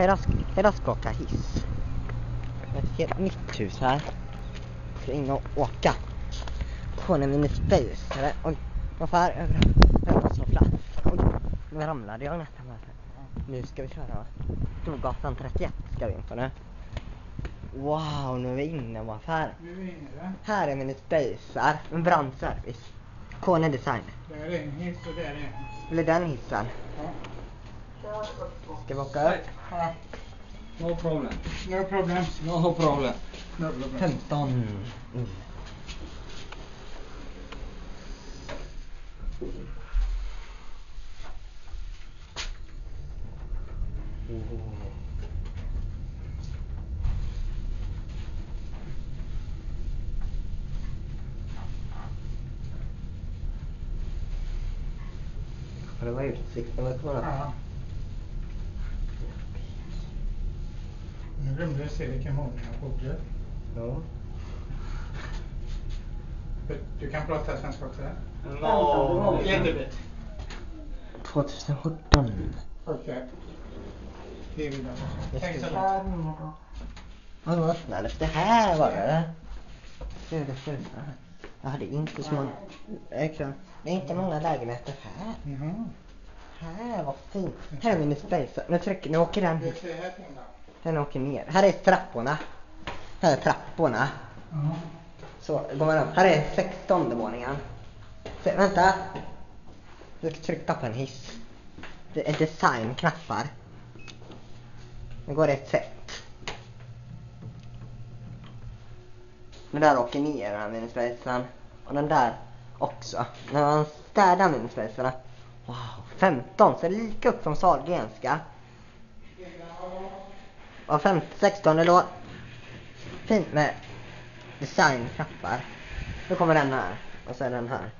Idag ska åka hiss. Ett helt nytt hus här. Ska in och åka. På en mini space. Eller, oj, vad fan över över soffla. Oj, nu ramlade jag nästan. Här. Nu ska vi köra Storgatan 31 ska vi in på nu. Wow, nu är vi inne vad här. Nu är inne där. Här är spacer, en brandservice. Kone Design. Där är en hiss och där är en hiss. Blir den hissen? Ja. Ska vi åka upp? Ja. No problem. No problem. No problem. No problem. 15 in. Det var utsikten glömde jag se vilken våning jag bodde. Ja. Du kan prata svenska också? No. Jättebit. 2017. Okej. Det är vi där. Jag Tänk så ska- långt. Ja, det var. Det här var det. Jag hade inte så många. Exakt. Det är inte många lägenheter här. Jaha. Här, vad fint. Här är min space. Nu trycker, nu åker den hit. Den åker ner. Här är trapporna. Här är trapporna. Ja. Så går man upp. Här är 16 våningen. Se, vänta. Jag ska trycka på en hiss. Det är designknappar. Nu går det ett sätt. Den där åker ner den här minispacen. Och den där också. När man städar minispacerna. Wow, 15 ser lika upp som Sahlgrenska. Och 15, 16 det låg fint med designknappar. Nu kommer den här och sen den här.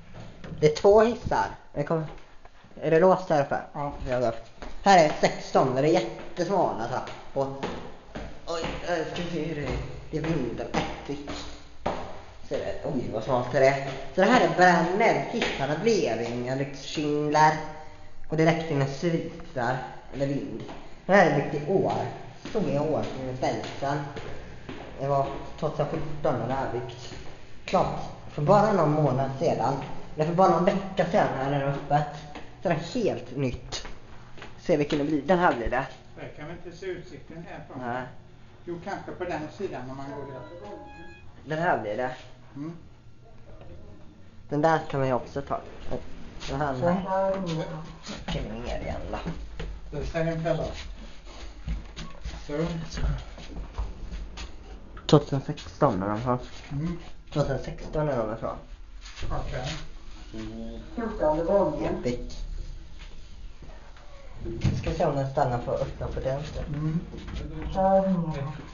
Det är två hissar. Det kommer, är det låst här uppe? Ja. Här är 16 det är jättesmala trappor. Oj, jag ska se hur det är. Det är det, oj vad smalt det är. Så det här är brandnäll. Hissarna blev inga lyxkynglar. Och det räckte med svitar eller vind. Den här är byggt i år. Stod i år med spälsen. Det var 2017 när det här byggts. Klart, för bara någon månad sedan, eller för bara någon vecka sedan när den är öppet. Det är helt nytt. Se vilken det blir. Den här blir det. Där kan vi inte se utsikten härifrån. Nej. Jo, kanske på den sidan när man går där. Den här blir det. Mm. Den där kan man ju också ta. Den här, Så. den här. Kan vi ner igen då. The same fellow. Så. 2016 är de från. Mm. 2016 är de ifrån. Okej. Epic. Ska se om den stannar för att öppna på den. Mm.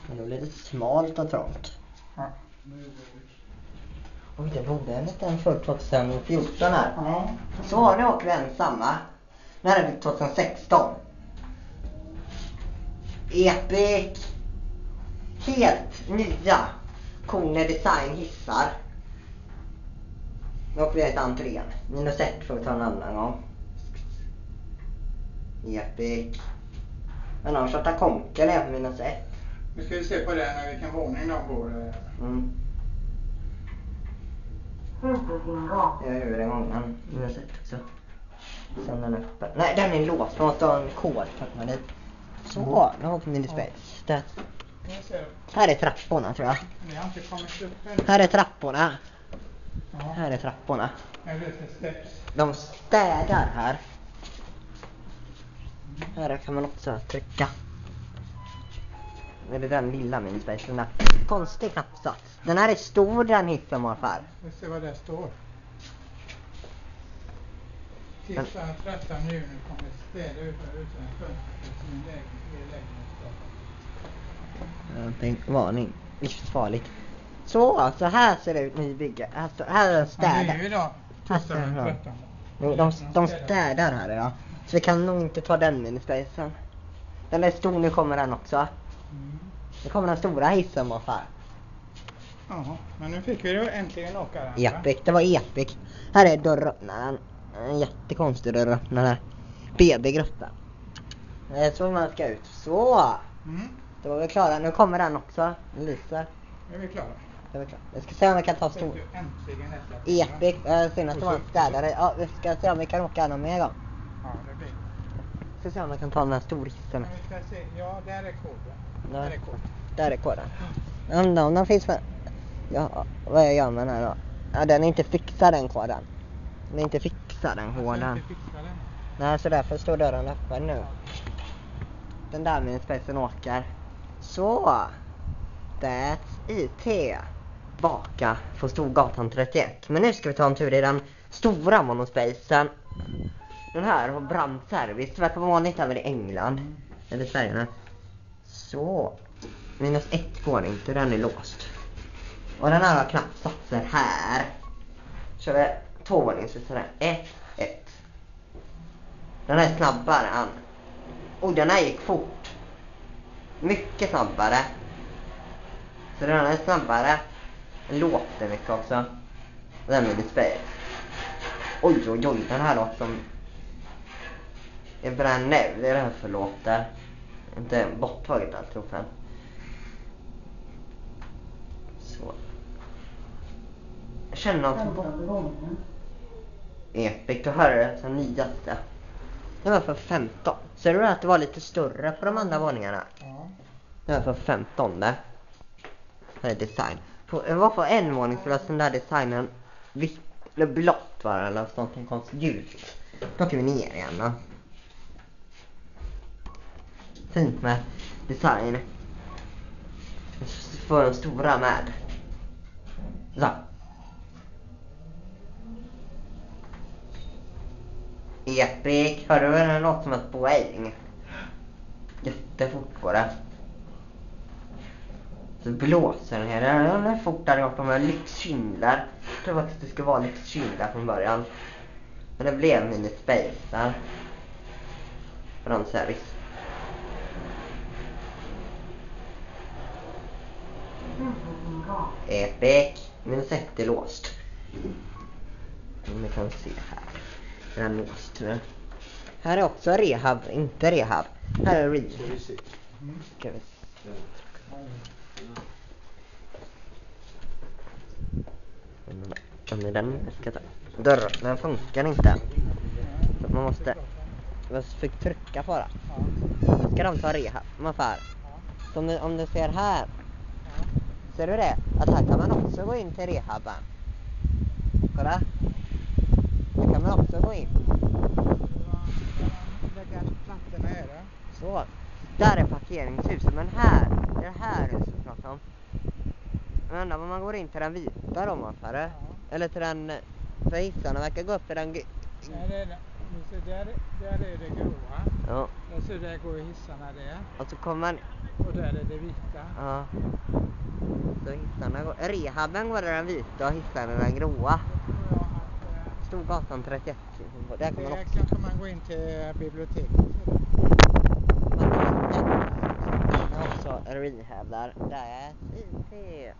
Men då blir det smalt och trångt. Ja. Oj, det borde en liten för 2014 här. Ja. Så, nu åker vi ensamma. Nu är det 2016. Epic. Helt nya Kone Design hissar. Åker vi till entrén. Minus ett får vi ta en annan gång. Epic. Men annars att konken är på minus ett. Nu ska vi se på den, vilken våning de bor i. Mm. Jag är hur en gång. Men minus ett också. Sen den är öppen. Nej, den är låst. Man måste ha en kod för att man dit. Så, nu har vi. Där. Jag ser, Här är trapporna tror jag. har inte kommit upp än. Här är trapporna. Ja. Här är trapporna. De städar här. Här kan man också trycka. Är det den lilla där konstig knappsats. Den här är stor den hissen morfar. Vi ser vad det står. Tisdag 13 juni kommer städa ut utan fönster till lägenhet. Någonting, varning. Livsfarligt. Så, så här ser det ut nybygge. Här, här är en Ja, det är idag, Här tisdag ser den jag. 13. Jo, De, de städar här idag. Så vi kan nog inte ta den minispacen. Den är stor, nu kommer den också. Mm. Nu kommer den stora hissen morfar. Jaha, men nu fick vi ju äntligen åka den. Epic, det var epic. Här är dörröppnaren. En jättekonstig dörröppnare. BB-gruppen. Eh, Så man ska ut. Så! Mm. Då var vi klara. Nu kommer den också. Den lyser. Är vi klara? Är vi klara. Jag ska se om vi kan ta stor... äntligen Epic. Eh, Synd att det var en städare. Ja, vi ska se om vi kan åka någon mer gång. Ja, det blir. Ska se om vi kan ta den här storhissen. Vi se. Ja, där är koden. Där. Där är koden. Där är koden. Den, om den finns med... Ja, vad gör man här då? Ja, den är inte fixad den koden. Den är inte fixad fixa den. Nej, så därför står dörren öppen nu. Den där minispacen åker. Så! That's it. Baka på Storgatan 31. Men nu ska vi ta en tur i den stora monospacen. Den här har brandservice. Verkar vara vanligt även i England. Eller Sverige nu. Så. Minus ett går inte, den är låst. Och den här har knappt satt sig här. Kör vi tvåvåningshus här. Ett, ett. Den är snabbare än... Oj, den här gick fort. Mycket snabbare. Så den här är snabbare. Den låter mycket också. Och den är display. Oj, oj, oj. Den här låter som... Det bränner nu. Det är den för låter. Inte borttaget alltihop än. Så. Jag känner bort. Epic, du hör det som nyaste. Det var för 15. Ser du att det var lite större på de andra våningarna? Ja. Det var för 15 det. Här är design. På, det var på en våning så var den där designen vitt, eller blått var det, eller någonting konstigt ljust. Då åker vi ner igen då. Fint med design. Får den stora med. Så. Epic. Hör du vad den låter som ett poäng? Jättefort går det. Så blåser den här. Den är fortare gjort. De här lyxkindlar. Jag trodde faktiskt det skulle vara lyxkindlar från början. Men det blev mini space där. Brandservice. Epic. Minus set är låst. Om ni kan se här. Är låst. Här är också rehab, inte rehab. Här är rehab. Mm. Ska vi Om är den ska ta. Dörren, den funkar inte. Så man måste, man fick trycka på den. Då ska de ta rehab. Ja. Så om du, om du ser här, ser du det? Att här kan man också gå in till rehaben. Kolla. Man också gå in. Plattorna är det. Så. Där är parkeringshuset, men här, det är det här huset pratar om. Men undrar om man går in till den vita då, det. Ja. Eller till den, för hissarna verkar gå upp till den... Där är det. Ser, där, där är det gråa. Ja, Där ser där går hissarna där. och så kommer man... Och där är det vita. Ja. Så hissarna går... Rehaben går i den vita och hissarna den gråa. Då tror jag att eh, Storgatan 31. Där kan man där också... kanske man går in till biblioteket. Man kan också... Det rehab där. Där är IT.